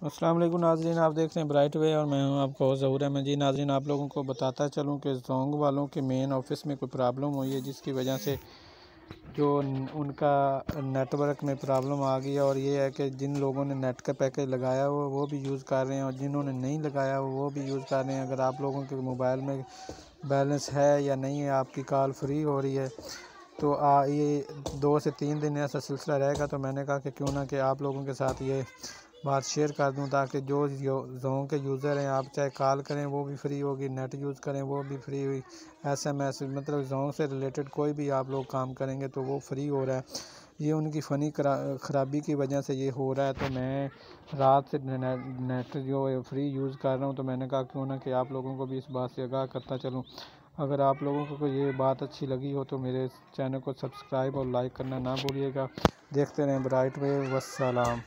अस्सलाम वालेकुम नाजरीन आप देख रहे हैं ब्राइट वे और मैं हूँ आपको ज़हूर मैं जी। नाजरीन आप लोगों को बताता चलूँ कि जोंग वालों के मेन ऑफ़िस में कोई प्रॉब्लम हुई है जिसकी वजह से जो उनका नेटवर्क में प्रॉब्लम आ गई है और ये है कि जिन लोगों ने नेट का पैकेज लगाया हो वो भी यूज़ कर रहे हैं और जिन्होंने नहीं लगाया हो वो भी यूज़ कर रहे हैं। अगर आप लोगों के मोबाइल में बैलेंस है या नहीं है आपकी कॉल फ्री हो रही है तो आ, ये दो से तीन दिन ऐसा सिलसिला रहेगा। तो मैंने कहा कि क्यों ना कि आप लोगों के साथ ये बात शेयर कर दूँ ताकि जो जों के यूज़र हैं, आप चाहे कॉल करें, वो भी फ्री होगी नेट यूज़ करें, वो भी फ्री हुई एस एम एस मतलब जों से रिलेटेड कोई भी आप लोग काम करेंगे तो वो फ्री हो रहा है। ये उनकी फ़नी ख़राबी की वजह से ये हो रहा है तो मैं रात से नेट जो फ्री यूज़ कर रहा हूँ तो मैंने कहा क्यों ना कि आप लोगों को भी इस बात से आगाह करता चलूँ। अगर आप लोगों को ये बात अच्छी लगी हो तो मेरे चैनल को सब्सक्राइब और लाइक करना ना भूलिएगा। देखते रहें ब्राइट वे वसलाम